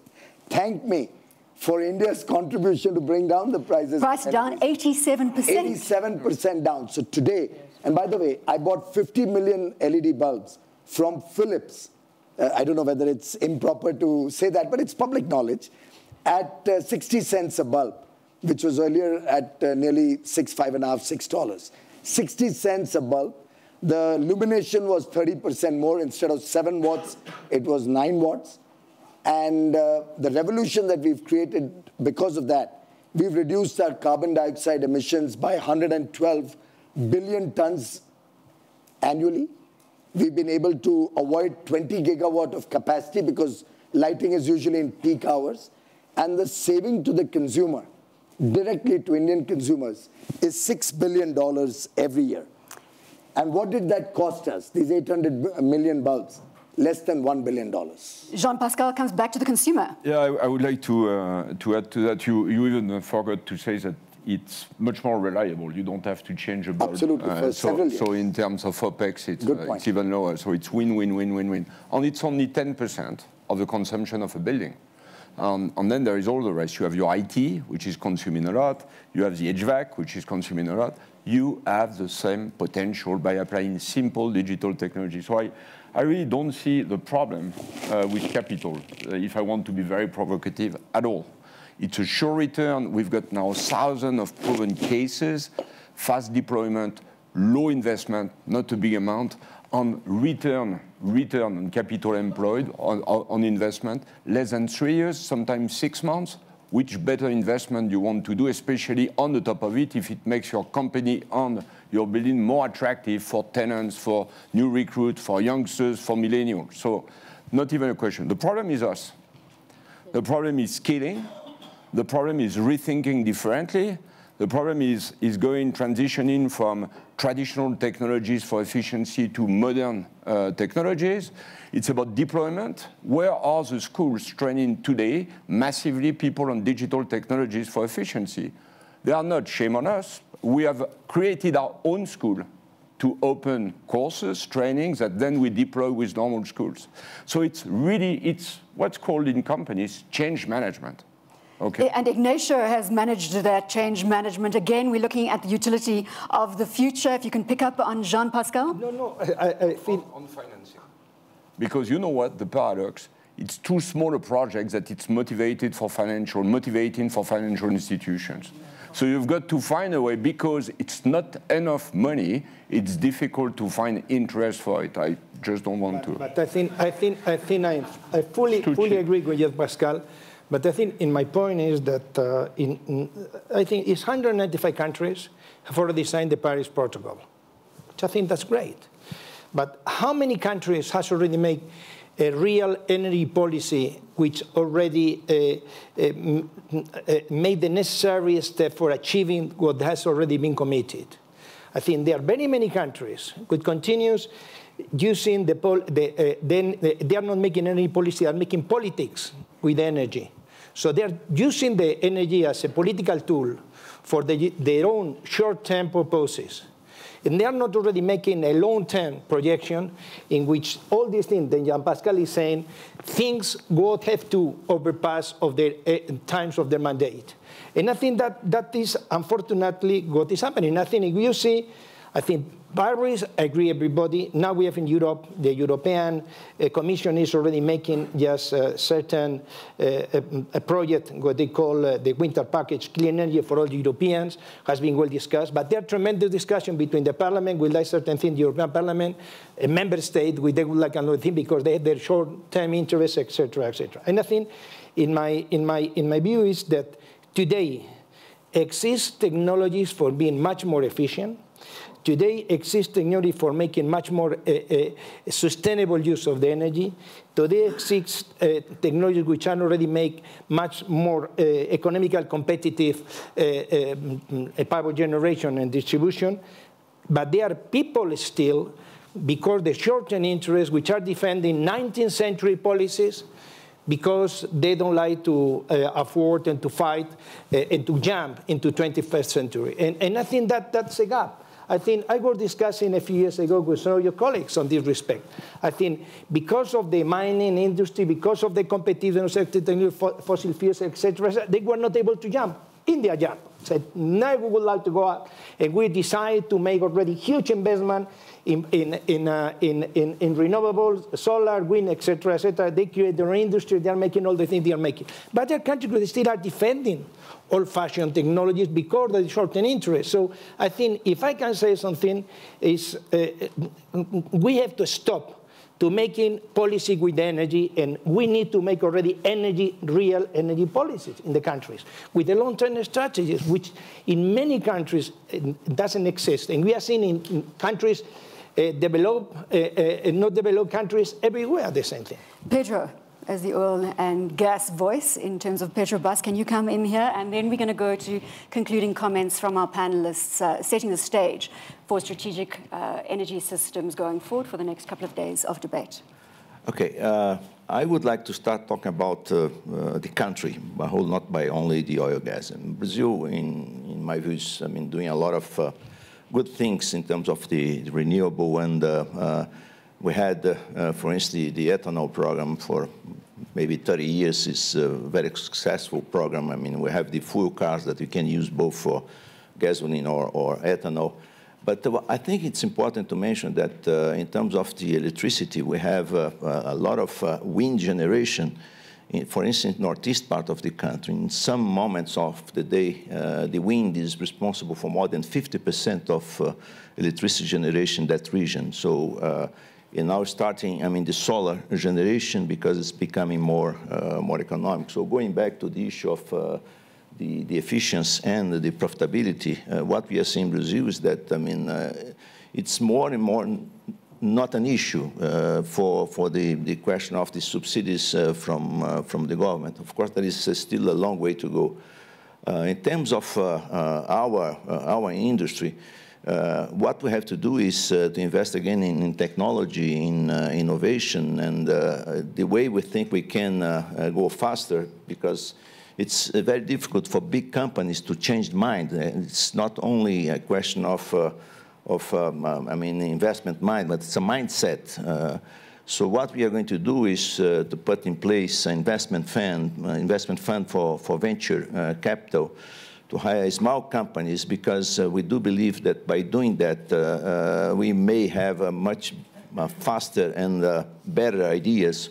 thank me for India's contribution to bring down the prices. Price down 87%. 87% down. So today, and by the way, I bought 50 million LED bulbs from Philips. Uh, I don't know whether it's improper to say that, but it's public knowledge at uh, 60 cents a bulb, which was earlier at uh, nearly six, five and a half, six dollars. 60 cents a bulb. The illumination was 30% more. Instead of 7 watts, it was 9 watts. And uh, the revolution that we've created because of that, we've reduced our carbon dioxide emissions by 112 billion tons annually. We've been able to avoid 20 gigawatt of capacity because lighting is usually in peak hours and the saving to the consumer, directly to Indian consumers, is $6 billion every year. And what did that cost us, these 800 million bulbs? Less than $1 billion. Jean Pascal comes back to the consumer. Yeah, I, I would like to, uh, to add to that. You, you even forgot to say that it's much more reliable. You don't have to change a bulb. Absolutely, uh, for so, several years. so in terms of OPEX, it's, uh, it's even lower. So it's win, win, win, win, win. And it's only 10% of the consumption of a building. Um, and then there is all the rest. You have your IT, which is consuming a lot. You have the HVAC, which is consuming a lot. You have the same potential by applying simple digital technology. So I, I really don't see the problem uh, with capital, uh, if I want to be very provocative, at all. It's a sure return. We've got now thousands of proven cases, fast deployment, low investment, not a big amount, on return, return on capital employed on, investment, less than three years, sometimes six months, which better investment you want to do, especially on the top of it, if it makes your company and your building more attractive for tenants, for new recruits, for youngsters, for millennials. So not even a question. The problem is us. The problem is scaling. The problem is rethinking differently. The problem is, is going, transitioning from traditional technologies for efficiency to modern uh, technologies. It's about deployment. Where are the schools training today massively people on digital technologies for efficiency? They are not, shame on us. We have created our own school to open courses, trainings that then we deploy with normal schools. So it's really, it's what's called in companies change management. Okay. And Ignacio has managed that change management. Again, we're looking at the utility of the future. If you can pick up on Jean Pascal. No, no, I, I think on, on financing. Because you know what, the paradox, it's too small a project that it's motivated for financial, motivating for financial institutions. So you've got to find a way, because it's not enough money, it's difficult to find interest for it. I just don't want but, to. But I think, I think, I, think I, I fully, fully agree with you, Pascal. But I think in my point is that uh, in, in, I think it's 195 countries have already signed the Paris Protocol, which I think that's great. But how many countries has already made a real energy policy which already uh, uh, made the necessary step for achieving what has already been committed? I think there are very many countries which continues using the, the uh, then they are not making any policy, they are making politics with energy. So they're using the energy as a political tool for the, their own short-term purposes. And they are not already making a long-term projection in which all these things that Jean-Pascal is saying, things would have to overpass of their uh, times of their mandate. And I think that that is unfortunately what is happening. I think if you see, I think Paris, I agree, everybody. Now we have in Europe, the European uh, Commission is already making just a certain uh, a, a, project, what they call uh, the winter package, clean energy for all Europeans, has been well discussed. But there are tremendous discussion between the Parliament, with like certain things, the European Parliament, a member state, with they would like another thing because they have their short-term interests, etc., etc. And I think, in my, in, my, in my view, is that today exists technologies for being much more efficient, Today exists technology for making much more uh, uh, sustainable use of the energy. Today exists uh, technologies which are already make much more uh, economical competitive power generation and distribution. But there are people still, because the short-term interests, which are defending 19th century policies, because they don't like to uh, afford and to fight uh, and to jump into 21st century. And, and I think that that's a gap. I think I was discussing a few years ago with some of your colleagues on this respect. I think because of the mining industry, because of the competition of technology, fossil fuels, etc., they were not able to jump. India jumped. Said, now we would like to go out. And we decided to make already huge investment in, in, in, uh, in, in, in, renewables, solar, wind, etc., etc. They create their industry. They are making all the things they are making. But their countries still are defending old-fashioned technologies because of the short-term interest. So I think if I can say something, is uh, we have to stop to making policy with energy, and we need to make already energy, real energy policies in the countries with the long-term strategies, which in many countries uh, doesn't exist. And we are seeing in countries, uh, developed, uh, uh, not developed countries, everywhere the same thing. Pedro, as the oil and gas voice in terms of Petrobras. Can you come in here? And then we're going to go to concluding comments from our panelists, uh, setting the stage for strategic uh, energy systems going forward for the next couple of days of debate. Okay. Uh, I would like to start talking about uh, uh, the country, but whole, not by only the oil gas. And Brazil, in, in my views, I mean, doing a lot of uh, good things in terms of the, renewable and we had, uh, for instance, the, the, ethanol program for maybe 30 years is a very successful program. I mean, we have the fuel cars that you can use both for gasoline or, or ethanol. But uh, I think it's important to mention that uh, in terms of the electricity, we have uh, a lot of uh, wind generation. In, for instance, northeast part of the country, in some moments of the day, uh, the wind is responsible for more than 50% of electricity generation in that region. So and now starting, I mean, the solar generation because it's becoming more, uh, more economic. So going back to the issue of uh, the, the efficiency and the profitability, uh, what we are seeing in Brazil is that, I mean, uh, it's more and more not an issue uh, for, for the, the question of the subsidies uh, from, from the government. Of course, there is still a long way to go. in terms of our, our industry, uh, what we have to do is uh, to invest again in, in technology, in uh, innovation, and uh, the way we think we can uh, uh, go faster because it's very difficult for big companies to change mind. It's not only a question of, of um, I mean, investment mind, but it's a mindset. so what we are going to do is to put in place an investment fund, investment fund for, for venture capital, to hire small companies because uh, we do believe that by doing that, uh, uh we may have a much uh, faster and uh, better ideas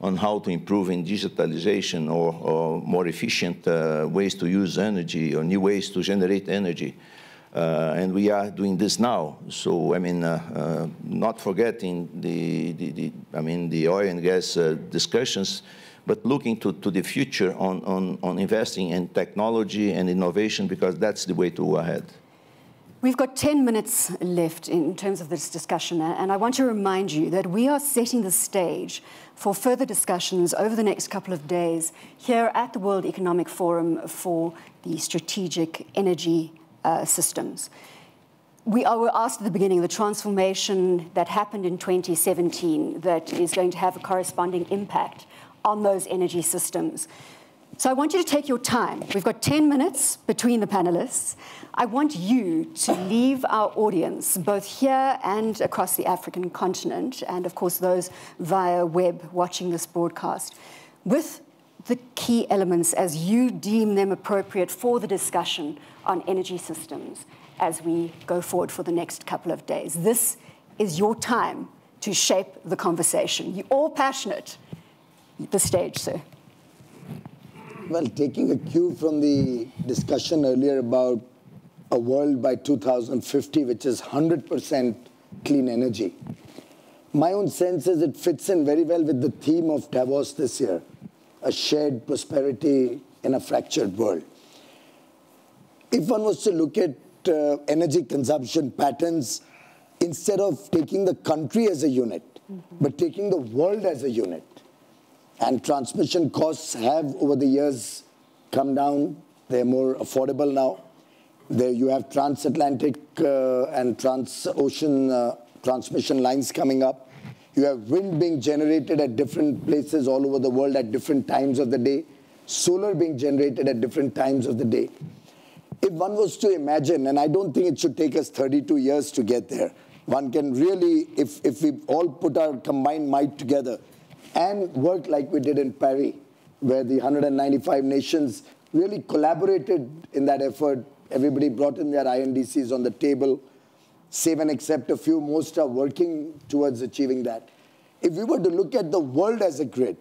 on how to improve in digitalization or, or more efficient uh, ways to use energy or new ways to generate energy. Uh, and we are doing this now. So, I mean, uh, uh, not forgetting the, the, the, I mean, the oil and gas uh, discussions, but looking to, to the future on, on, on investing in technology and innovation because that's the way to go ahead. We've got 10 minutes left in terms of this discussion, and I want to remind you that we are setting the stage for further discussions over the next couple of days here at the World Economic Forum for the strategic energy uh, systems. We were asked at the beginning the transformation that happened in 2017 that is going to have a corresponding impact on those energy systems. So I want you to take your time. We've got 10 minutes between the panelists. I want you to leave our audience, both here and across the African continent, and of course those via web watching this broadcast, with the key elements as you deem them appropriate for the discussion on energy systems as we go forward for the next couple of days. This is your time to shape the conversation. You're all passionate. The stage, sir. Well, taking a cue from the discussion earlier about a world by 2050 which is 100% clean energy, my own sense is it fits in very well with the theme of Davos this year a shared prosperity in a fractured world. If one was to look at uh, energy consumption patterns, instead of taking the country as a unit, mm -hmm. but taking the world as a unit, and transmission costs have, over the years, come down. They're more affordable now. There you have transatlantic uh, and trans-ocean uh, transmission lines coming up. You have wind being generated at different places all over the world at different times of the day. Solar being generated at different times of the day. If one was to imagine, and I don't think it should take us 32 years to get there, one can really, if, if we all put our combined might together, and work like we did in Paris, where the 195 nations really collaborated in that effort. Everybody brought in their INDCs on the table. Save and except a few, most are working towards achieving that. If we were to look at the world as a grid,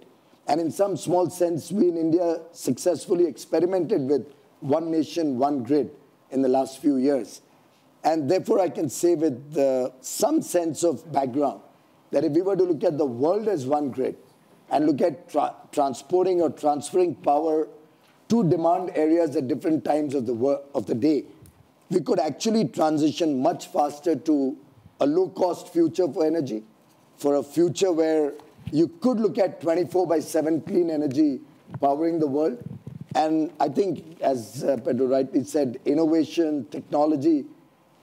and in some small sense, we in India successfully experimented with one nation, one grid in the last few years. And therefore, I can say with uh, some sense of background that if we were to look at the world as one grid and look at tra transporting or transferring power to demand areas at different times of the, of the day, we could actually transition much faster to a low-cost future for energy, for a future where you could look at 24 by 7 clean energy powering the world. And I think, as uh, Pedro rightly said, innovation, technology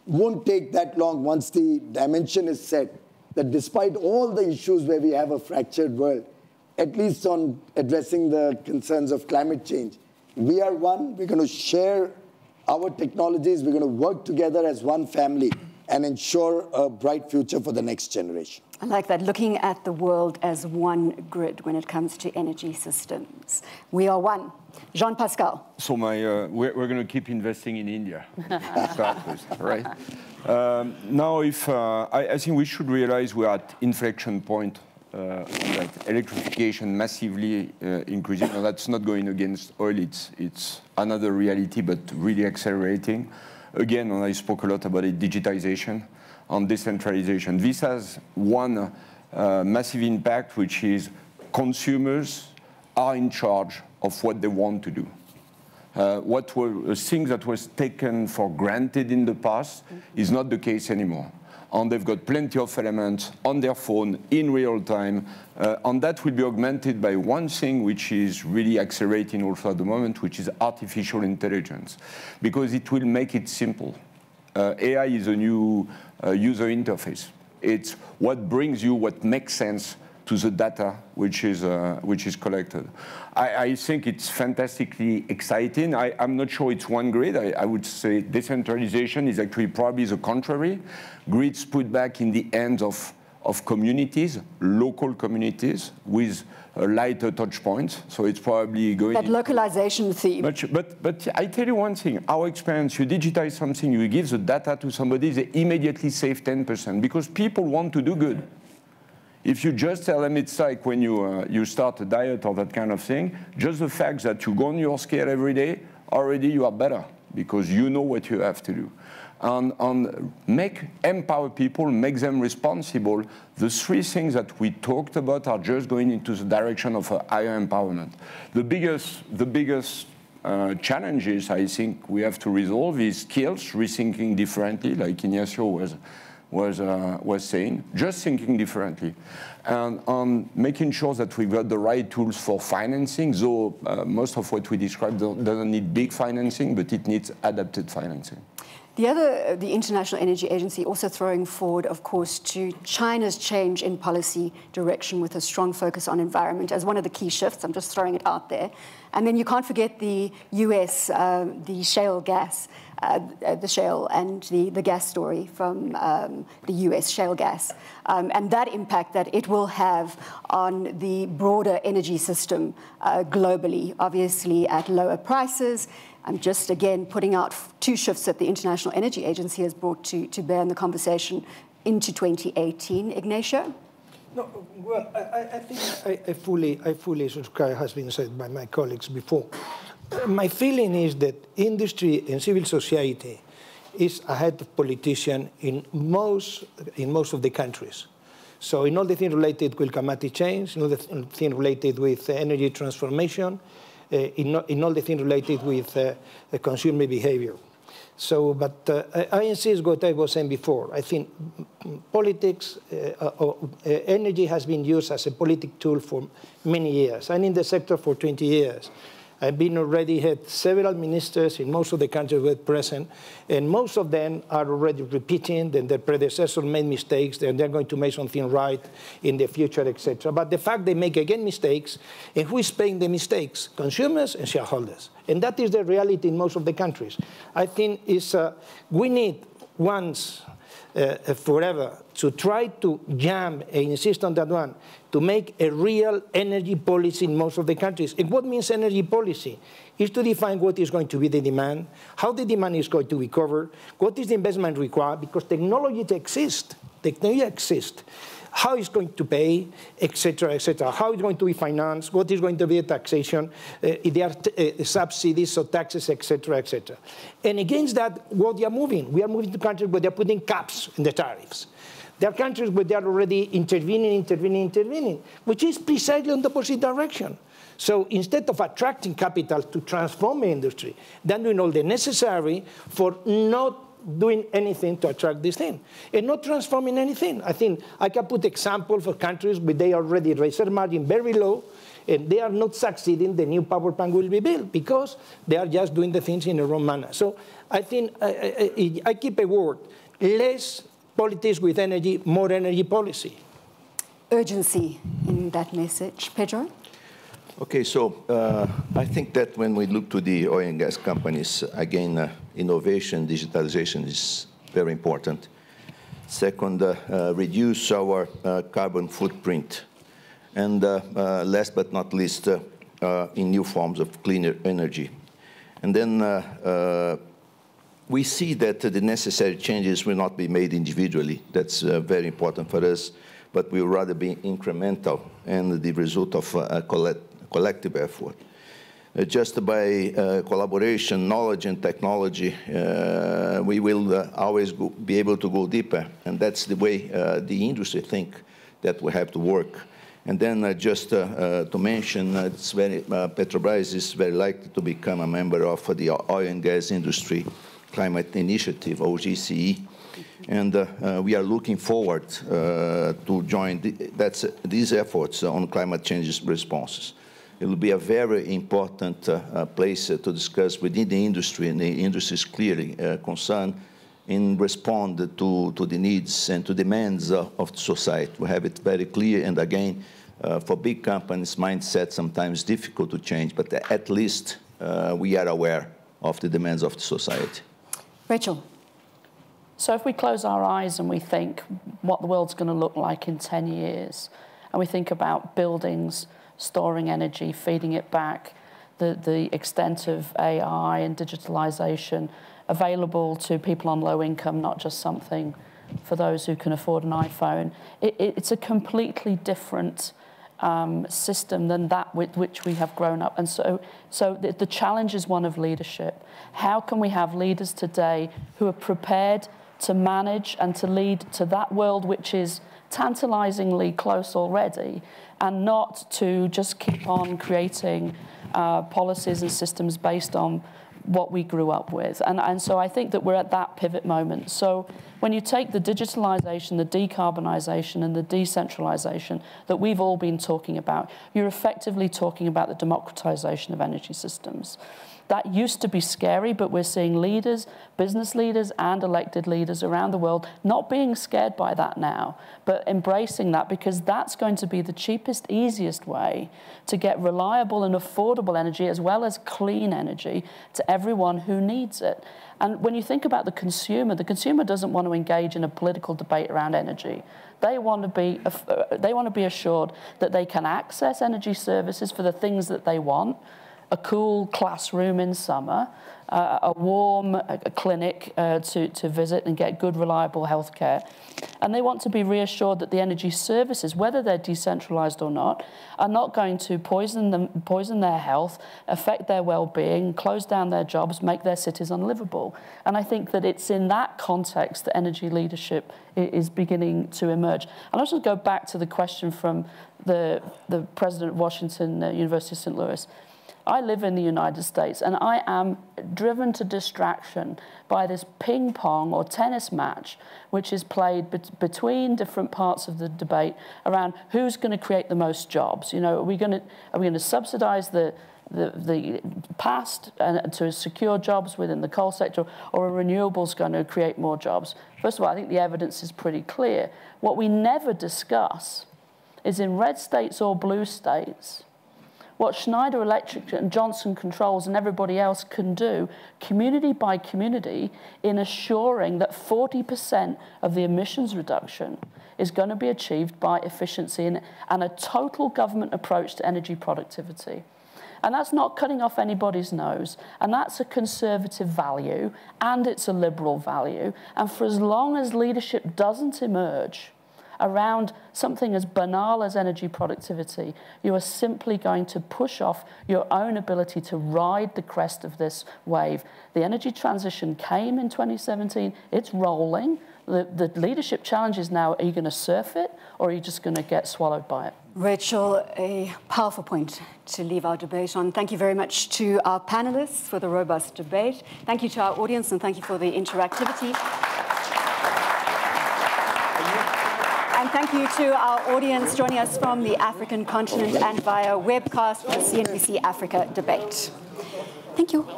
won't take that long once the dimension is set that despite all the issues where we have a fractured world, at least on addressing the concerns of climate change, we are one. We're going to share our technologies. We're going to work together as one family and ensure a bright future for the next generation. I like that, looking at the world as one grid when it comes to energy systems. We are one. Jean Pascal. So my, uh, we're, we're going to keep investing in India. *laughs* right? Um, now, if uh, I, I, think we should realize we're at inflection point uh, on that electrification massively uh, increasing. Now, that's not going against oil. It's, it's another reality, but really accelerating. Again, and I spoke a lot about it, digitization on decentralization. This has one uh, massive impact, which is consumers are in charge of what they want to do. Uh, what were things that was taken for granted in the past mm -hmm. is not the case anymore. And they've got plenty of elements on their phone in real time. Uh, and that will be augmented by one thing which is really accelerating also at the moment, which is artificial intelligence, because it will make it simple. Uh, AI is a new uh, user interface. It's what brings you what makes sense to the data which is, uh, which is collected. I, I, think it's fantastically exciting. I, am not sure it's one grid. I, I, would say decentralization is actually probably the contrary. Grids put back in the hands of, of communities, local communities, with a lighter touch points. So it's probably going... That localization theme. But, but, but I tell you one thing. Our experience, you digitize something, you give the data to somebody, they immediately save 10% because people want to do good. If you just tell them it's like when you, uh, you start a diet or that kind of thing, just the fact that you go on your scale every day, already you are better because you know what you have to do. And, and make, empower people, make them responsible. The three things that we talked about are just going into the direction of higher empowerment. The biggest, the biggest uh, challenges I think we have to resolve is skills, rethinking differently, like Ignacio was was, uh, was saying, just thinking differently. And on making sure that we've got the right tools for financing, though uh, most of what we described doesn't need big financing, but it needs adapted financing. The other, the International Energy Agency also throwing forward, of course, to China's change in policy direction with a strong focus on environment as one of the key shifts. I'm just throwing it out there. And then you can't forget the US, uh, the shale gas uh, the shale and the, the gas story from um, the US shale gas, um, and that impact that it will have on the broader energy system uh, globally, obviously at lower prices. I'm just again putting out two shifts that the International Energy Agency has brought to, to bear in the conversation into 2018. Ignacio? No, well, I, I think I, I, fully, I fully subscribe, has been said by my colleagues before my feeling is that industry and civil society is ahead of politicians in most, in most of the countries. So in all the things related with climate change, in all the things related with energy transformation, uh, in, in, all the things related with uh, consumer behavior. So, but uh, I insist what I was saying before. I think politics, uh, uh, energy has been used as a political tool for many years. I'm in the sector for 20 years. I've been already had several ministers in most of the countries were present, and most of them are already repeating that their predecessors made mistakes, and they're going to make something right in the future, etc. But the fact they make again mistakes, and who is paying the mistakes? Consumers and shareholders. And that is the reality in most of the countries. I think is uh, we need once uh, forever to try to jam and insist on that one to make a real energy policy in most of the countries. And what means energy policy? Is to define what is going to be the demand, how the demand is going to be covered, what is the investment required, because technology exists. Technology exists how it's going to pay, etc., etc., how it's going to be financed, what is going to be the taxation, uh, if there are uh, subsidies or taxes, etc., etc. And against that, what they are moving, we are moving to countries where they're putting caps in the tariffs. There are countries where they are already intervening, intervening, intervening, which is precisely in the opposite direction. So instead of attracting capital to transform the industry, they're doing all the necessary for not doing anything to attract this thing and not transforming anything. I think I can put examples for countries where they already raise their margin very low and they are not succeeding, the new power plant will be built because they are just doing the things in the wrong manner. So I think I, I, I keep a word, less politics with energy, more energy policy. Urgency in that message. Pedro? Okay, so uh, I think that when we look to the oil and gas companies, again, uh, innovation, digitalization is very important. Second, uh, uh reduce our uh, carbon footprint. And uh, last but not least, in new forms of cleaner energy. And then we see that the necessary changes will not be made individually. That's very important for us, but will rather be incremental and the result of a collect collective effort. Uh, just by uh, collaboration, knowledge, and technology, uh, we will uh, always go, be able to go deeper. And that's the way uh, the industry think that we have to work. And then uh, just to mention, very, Petrobras is very likely to become a member of the Oil and Gas Industry Climate Initiative, OGCI. And we are looking forward to join the, that's, these efforts on climate change responses it will be a very important uh, uh, place uh, to discuss within the industry, and the industry is clearly uh, concerned in respond to, to the needs and to demands of the society. We have it very clear, and again, uh, for big companies, mindset sometimes difficult to change, but at least uh, we are aware of the demands of the society. Rachel. So if we close our eyes and we think what the world's going to look like in 10 years, and we think about buildings storing energy, feeding it back, the, the extent of AI and digitalization available to people on low income, not just something for those who can afford an iPhone. It, it, it's a completely different um, system than that with which we have grown up. And so, so the, the challenge is one of leadership. How can we have leaders today who are prepared to manage and to lead to that world which is tantalizingly close already, and not to just keep on creating uh, policies and systems based on what we grew up with. And, and so I think that we're at that pivot moment. So when you take the digitalization, the decarbonisation, and the decentralisation that we've all been talking about, you're effectively talking about the democratization of energy systems. That used to be scary, but we're seeing leaders, business leaders, and elected leaders around the world not being scared by that now, but embracing that because that's going to be the cheapest, easiest way to get reliable and affordable energy as well as clean energy to everyone who needs it. And when you think about the consumer, the consumer doesn't want to engage in a political debate around energy. They want to be, uh, they want to be assured that they can access energy services for the things that they want a cool classroom in summer, uh, a warm a clinic uh, to, to visit and get good, reliable health care. And they want to be reassured that the energy services, whether they're decentralized or not, are not going to poison, them, poison their health, affect their well-being, close down their jobs, make their cities unlivable. And I think that it's in that context that energy leadership is beginning to emerge. And I'll just go back to the question from the, the president of Washington uh, University of St. Louis. I live in the United States and I am driven to distraction by this ping pong or tennis match, which is played be between different parts of the debate around who's going to create the most jobs. You know, are we going to, subsidize the, the, the past and to secure jobs within the coal sector, or are renewables going to create more jobs? First of all, I think the evidence is pretty clear. What we never discuss is in red states or blue states, what Schneider Electric and Johnson Controls and everybody else can do, community by community, in assuring that 40% of the emissions reduction is going to be achieved by efficiency and, and a total government approach to energy productivity. And that's not cutting off anybody's nose. And that's a conservative value and it's a liberal value. And for as long as leadership doesn't emerge around something as banal as energy productivity, you are simply going to push off your own ability to ride the crest of this wave. The energy transition came in 2017, it's rolling. The, the leadership challenge is now, are you going to surf it or are you just going to get swallowed by it? Rachel, a powerful point to leave our debate on. Thank you very much to our panelists for the robust debate. Thank you to our audience and thank you for the interactivity. And thank you to our audience joining us from the African continent and via webcast for CNBC Africa debate. Thank you.